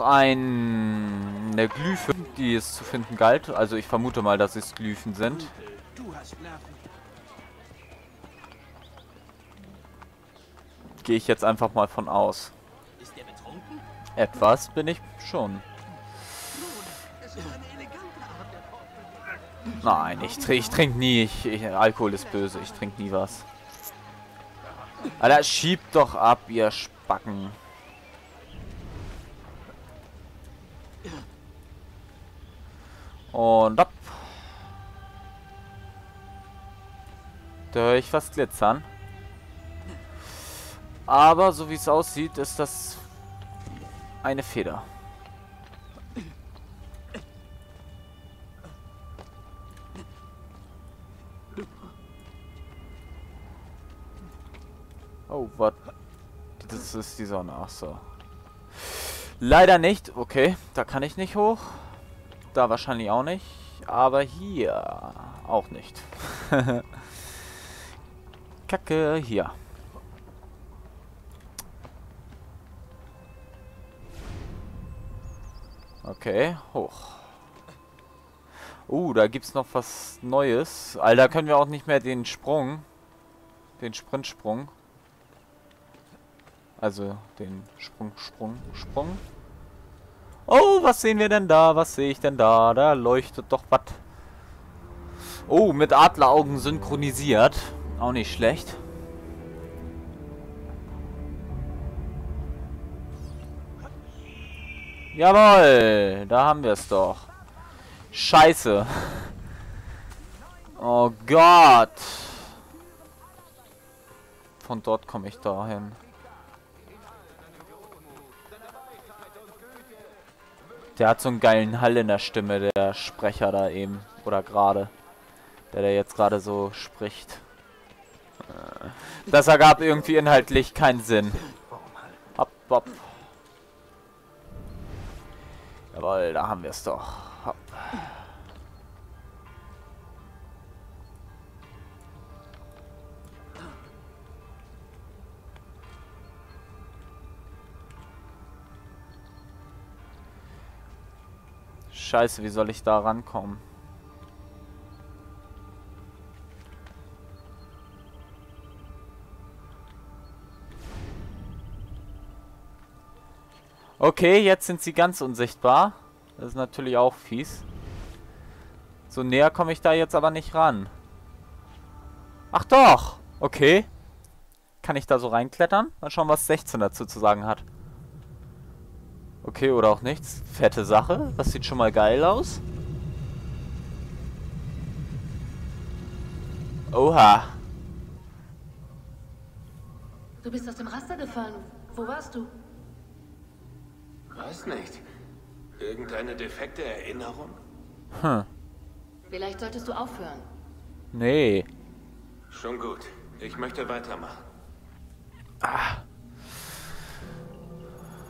ein, eine Glyphe, die es zu finden galt. Also ich vermute mal, dass es Glyphen sind. Gehe ich jetzt einfach mal von aus. Etwas bin ich schon. Nein, ich, tr ich trinke nie. Ich, ich, Alkohol ist böse. Ich trinke nie was. Alter, schiebt doch ab, ihr Spacken. Und ab. Ich was glitzern. Aber so wie es aussieht, ist das eine Feder. Oh, was? Das ist die Sonne. Ach so. Leider nicht. Okay, da kann ich nicht hoch. Da wahrscheinlich auch nicht. Aber hier auch nicht. Kacke, hier. Okay, hoch. Uh, da gibt's noch was Neues. Alter, können wir auch nicht mehr den Sprung, den Sprintsprung. Also den Sprung, Sprung, Sprung. Oh, was sehen wir denn da? Was sehe ich denn da? Da leuchtet doch was. Oh, mit Adleraugen synchronisiert. Auch nicht schlecht. Jawohl, da haben wir es doch. Scheiße. Oh Gott. Von dort komme ich dahin. Der hat so einen geilen Hall in der Stimme, der Sprecher da eben. Oder gerade. Der, der jetzt gerade so spricht. Das ergab irgendwie inhaltlich keinen Sinn. Hopp, hopp. Jawohl, da haben wir es doch. Hopp. Scheiße, wie soll ich da rankommen? Okay, jetzt sind sie ganz unsichtbar. Das ist natürlich auch fies. So näher komme ich da jetzt aber nicht ran. Ach doch! Okay. Kann ich da so reinklettern? Mal schauen, was 16 dazu zu sagen hat. Okay, oder auch nichts. Fette Sache. Das sieht schon mal geil aus. Oha. Du bist aus dem Raster gefallen. Wo warst du? Weiß nicht. Irgendeine defekte Erinnerung? Hm. Vielleicht solltest du aufhören. Nee. Schon gut. Ich möchte weitermachen.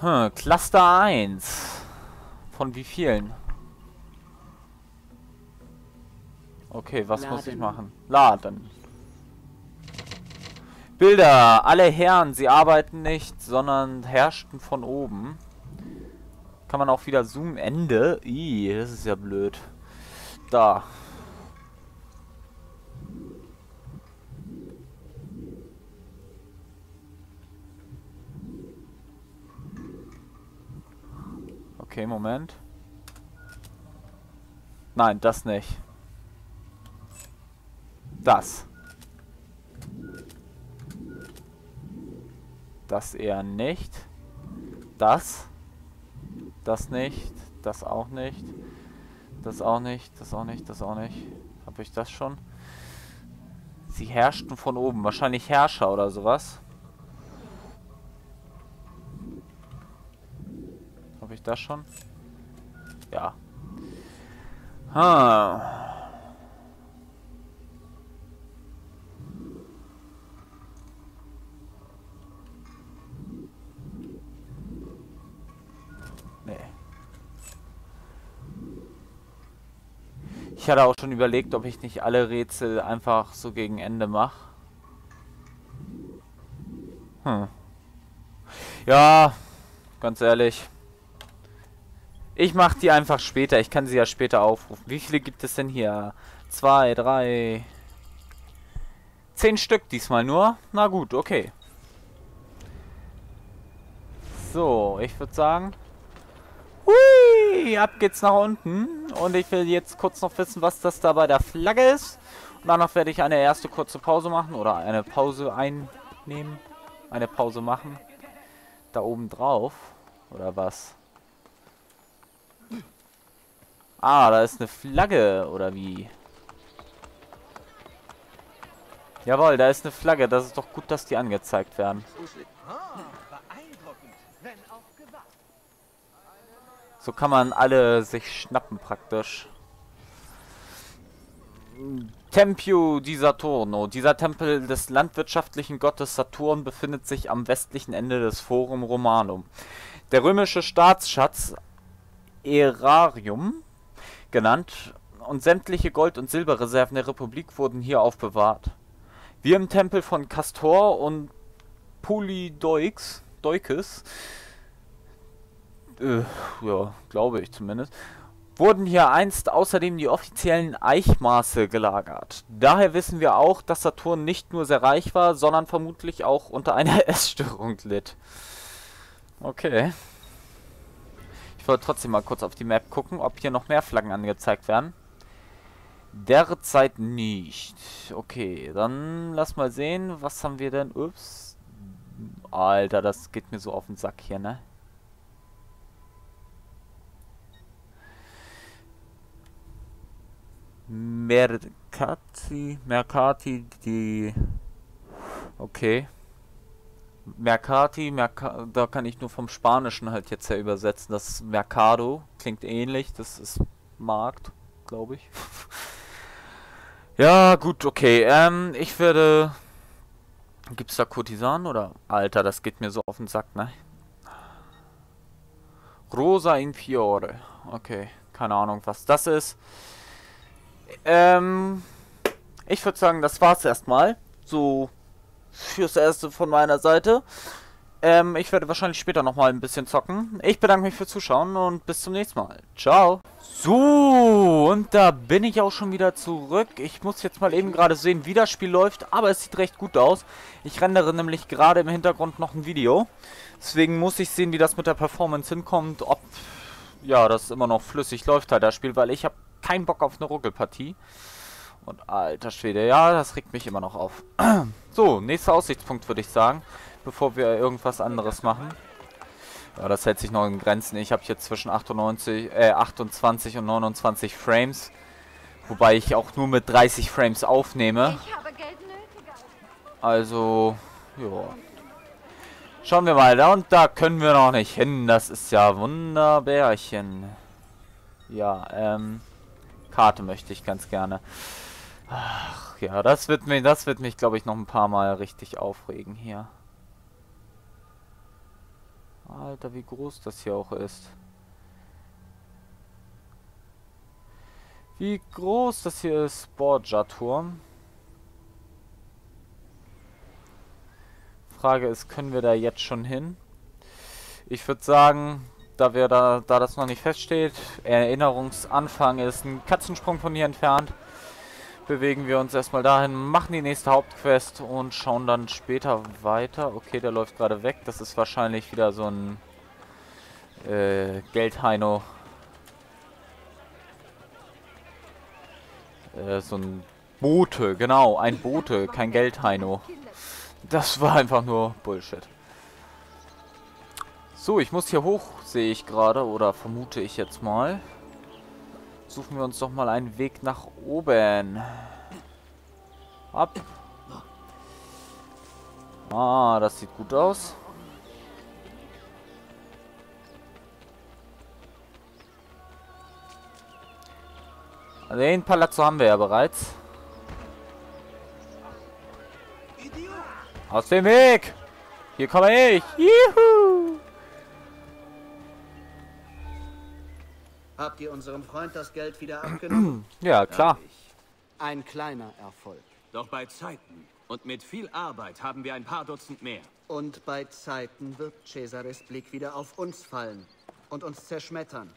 Hm, Cluster 1. Von wie vielen? Okay, was muss ich Laden. machen? Laden. Bilder. Alle Herren, sie arbeiten nicht, sondern herrschten von oben. Kann man auch wieder zoomen. Ende. Ih, das ist ja blöd. Da. Okay, Moment. Nein, das nicht. Das. Das eher nicht. Das. Das nicht. Das auch nicht. Das auch nicht. Das auch nicht. Das auch nicht. Habe ich das schon? Sie herrschten von oben. Wahrscheinlich Herrscher oder sowas. Das schon? Ja. Ha. Nee. Ich hatte auch schon überlegt, ob ich nicht alle Rätsel einfach so gegen Ende mache. Hm. Ja, ganz ehrlich. Ich mache die einfach später. Ich kann sie ja später aufrufen. Wie viele gibt es denn hier? Zwei, drei... Zehn Stück diesmal nur. Na gut, okay. So, ich würde sagen... Hui, ab geht's nach unten. Und ich will jetzt kurz noch wissen, was das da bei der Flagge ist. Und danach werde ich eine erste kurze Pause machen. Oder eine Pause einnehmen. Eine Pause machen. Da oben drauf. Oder was? Ah, da ist eine Flagge. Oder wie? Jawohl, da ist eine Flagge. Das ist doch gut, dass die angezeigt werden. So kann man alle sich schnappen praktisch. Tempio di Saturno. Dieser Tempel des landwirtschaftlichen Gottes Saturn befindet sich am westlichen Ende des Forum Romanum. Der römische Staatsschatz Erarium genannt und sämtliche Gold- und Silberreserven der Republik wurden hier aufbewahrt. Wie im Tempel von Castor und Polydeukes, Deukes, äh, ja, glaube ich zumindest, wurden hier einst außerdem die offiziellen Eichmaße gelagert. Daher wissen wir auch, dass Saturn nicht nur sehr reich war, sondern vermutlich auch unter einer Essstörung litt. Okay. Ich wollte trotzdem mal kurz auf die Map gucken, ob hier noch mehr Flaggen angezeigt werden. Derzeit nicht. Okay, dann lass mal sehen. Was haben wir denn? Ups. Alter, das geht mir so auf den Sack hier, ne? Mercati, Mercati, die... Okay. Mercati, Merca da kann ich nur vom Spanischen halt jetzt her übersetzen. Das Mercado klingt ähnlich, das ist Markt, glaube ich. Ja, gut, okay. Ähm, ich werde... Gibt's da Kurtisanen oder... Alter, das geht mir so auf den Sack, ne? Rosa in Fiore. Okay, keine Ahnung, was das ist. Ähm, ich würde sagen, das war's erstmal. So fürs Erste von meiner Seite. Ähm, ich werde wahrscheinlich später nochmal ein bisschen zocken. Ich bedanke mich fürs Zuschauen und bis zum nächsten Mal. Ciao. So, und da bin ich auch schon wieder zurück. Ich muss jetzt mal eben gerade sehen, wie das Spiel läuft, aber es sieht recht gut aus. Ich rendere nämlich gerade im Hintergrund noch ein Video. Deswegen muss ich sehen, wie das mit der Performance hinkommt, ob ja, das immer noch flüssig läuft halt das Spiel, weil ich habe keinen Bock auf eine Ruckelpartie. Und alter Schwede, ja, das regt mich immer noch auf. so, nächster Aussichtspunkt würde ich sagen bevor wir irgendwas anderes machen. Ja, das hält sich noch in Grenzen. Ich habe hier zwischen 98, äh, 28 und 29 Frames. Wobei ich auch nur mit 30 Frames aufnehme. Also, ja. Schauen wir mal. Da und da können wir noch nicht hin. Das ist ja wunderbärchen. Ja, ähm... Karte möchte ich ganz gerne. Ach, ja, das wird mich, das wird mich, glaube ich, noch ein paar Mal richtig aufregen hier. Alter, wie groß das hier auch ist. Wie groß das hier ist, Borgia-Turm. Frage ist, können wir da jetzt schon hin? Ich würde sagen, da wir da, da das noch nicht feststeht, Erinnerungsanfang ist ein Katzensprung von hier entfernt bewegen wir uns erstmal dahin, machen die nächste Hauptquest und schauen dann später weiter. Okay, der läuft gerade weg. Das ist wahrscheinlich wieder so ein äh, Geldheino. Äh, so ein Bote, genau, ein Bote, kein Geldheino. Das war einfach nur Bullshit. So, ich muss hier hoch, sehe ich gerade, oder vermute ich jetzt mal suchen wir uns doch mal einen Weg nach oben. Ab. Ah, das sieht gut aus. Den Palazzo haben wir ja bereits. Aus dem Weg! Hier komme ich! Juhu! Habt ihr unserem Freund das Geld wieder abgenommen? ja, klar. Ein kleiner Erfolg. Doch bei Zeiten und mit viel Arbeit haben wir ein paar Dutzend mehr. Und bei Zeiten wird Cesares Blick wieder auf uns fallen und uns zerschmettern.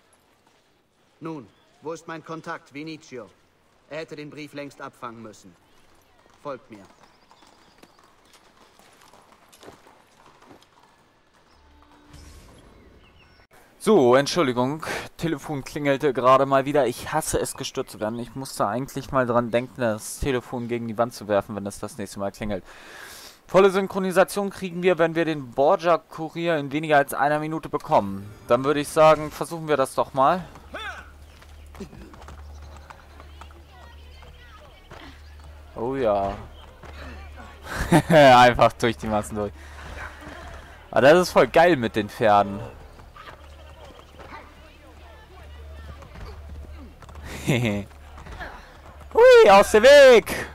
Nun, wo ist mein Kontakt, Vinicio? Er hätte den Brief längst abfangen müssen. Folgt mir. So, Entschuldigung. Telefon klingelte gerade mal wieder. Ich hasse es, gestört zu werden. Ich musste eigentlich mal dran denken, das Telefon gegen die Wand zu werfen, wenn es das nächste Mal klingelt. Volle Synchronisation kriegen wir, wenn wir den Borgia-Kurier in weniger als einer Minute bekommen. Dann würde ich sagen, versuchen wir das doch mal. Oh ja. Einfach durch die Massen durch. Aber das ist voll geil mit den Pferden. Hui, aus dem Weg!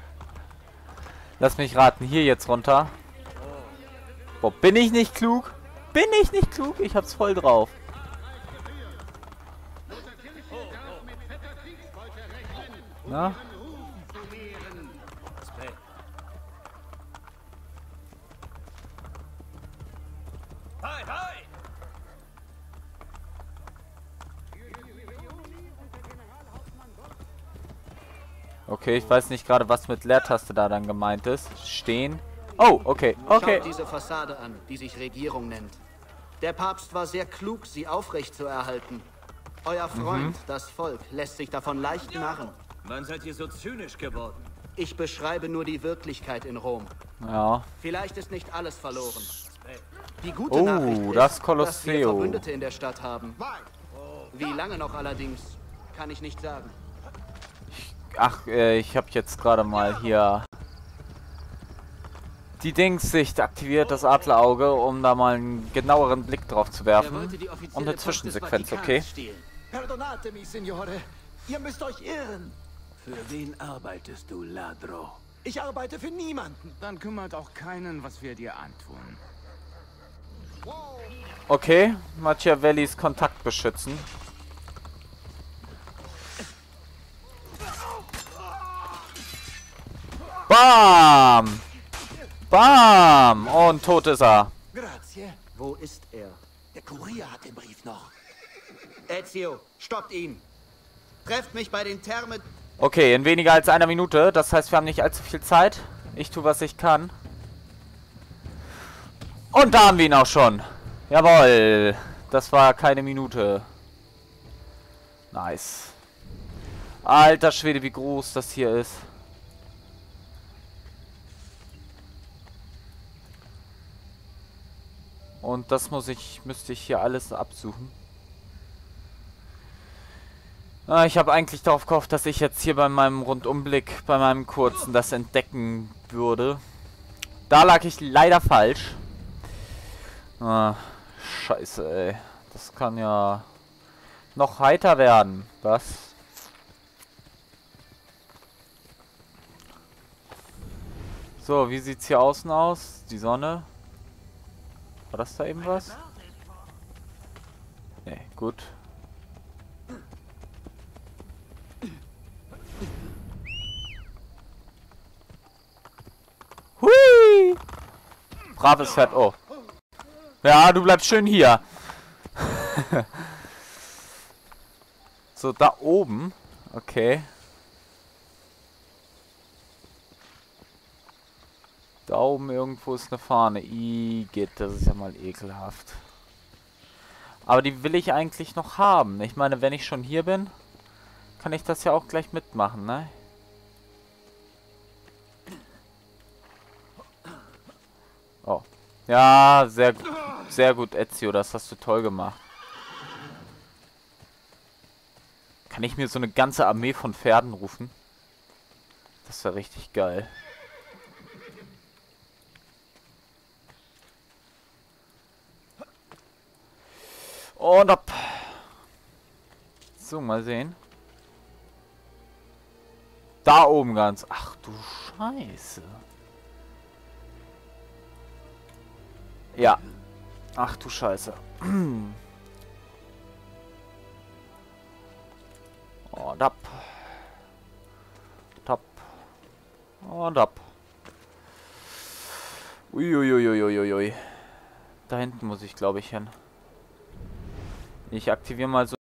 Lass mich raten, hier jetzt runter. Boah, bin ich nicht klug? Bin ich nicht klug? Ich hab's voll drauf. Na? Okay, ich weiß nicht gerade, was mit Leertaste da dann gemeint ist. Stehen. Oh, okay, okay. Schaut diese Fassade an, die sich Regierung nennt. Der Papst war sehr klug, sie aufrechtzuerhalten. Euer Freund, das Volk, lässt sich davon leicht narren. Wann seid ihr so zynisch geworden? Ich beschreibe nur die Wirklichkeit in Rom. Ja. Vielleicht ist nicht alles verloren. Die gute Oh, Nachricht ist, das dass wir Kolosseo. Verbündete in der Stadt haben. Wie lange noch allerdings, kann ich nicht sagen. Ach, äh, ich habe jetzt gerade mal hier die Dingssicht aktiviert, das Adlerauge, um da mal einen genaueren Blick drauf zu Er werfen. Und eine Zwischensequenz, okay? Signore. Ihr müsst euch irren. Für wen arbeitest du, Ladro? Ich arbeite für niemanden. Dann kümmert auch keinen, was wir dir antun. Okay, Machiavellis Kontakt beschützen. Bam! Bam! Und tot ist er. Grazie. Wo ist er? Der Kurier hat den Brief noch. Ezio, stoppt ihn! Trefft mich bei den Thermen... Okay, in weniger als einer Minute. Das heißt, wir haben nicht allzu viel Zeit. Ich tue, was ich kann. Und da haben wir ihn auch schon. Jawohl. Das war keine Minute. Nice. Alter Schwede, wie groß das hier ist. Und das muss ich, müsste ich hier alles absuchen. Ah, ich habe eigentlich darauf gehofft, dass ich jetzt hier bei meinem Rundumblick, bei meinem kurzen, das entdecken würde. Da lag ich leider falsch. Ah, scheiße, ey. Das kann ja noch heiter werden. Was? So, wie sieht's hier außen aus? Die Sonne. War das da eben was? Nee, gut. Hui! Braves Pferd. Oh. Ja, du bleibst schön hier. so, da oben. Okay. Da oben irgendwo ist eine Fahne. Igitt, das ist ja mal ekelhaft. Aber die will ich eigentlich noch haben. Ich meine, wenn ich schon hier bin, kann ich das ja auch gleich mitmachen, ne? Oh. Ja, sehr, sehr gut, Ezio. Das hast du toll gemacht. Kann ich mir so eine ganze Armee von Pferden rufen? Das wäre richtig geil. Und ab. So, mal sehen. Da oben ganz. Ach du Scheiße. Ja. Ach du Scheiße. Und ab. Top. Und ab. Uiuiuiuiui. Da hinten muss ich, glaube ich, hin. Ich aktiviere mal so